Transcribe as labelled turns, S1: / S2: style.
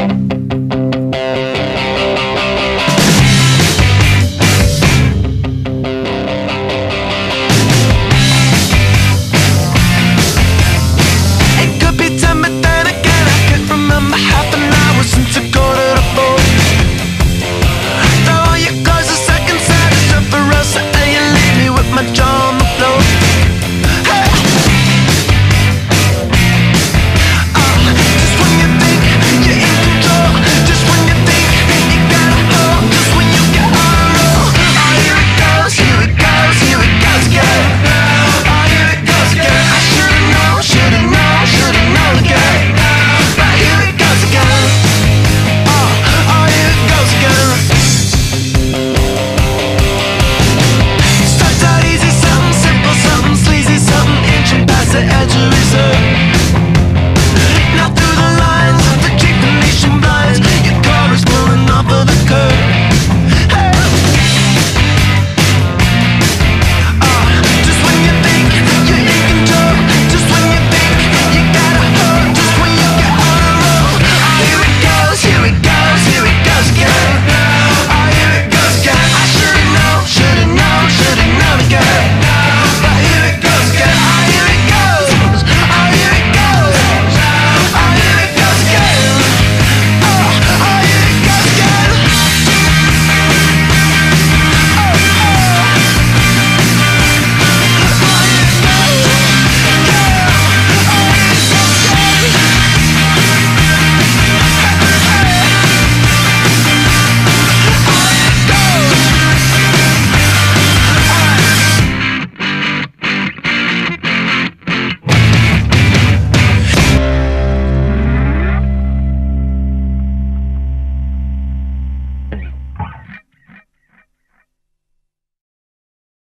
S1: Bye. the edge of reserve. Not.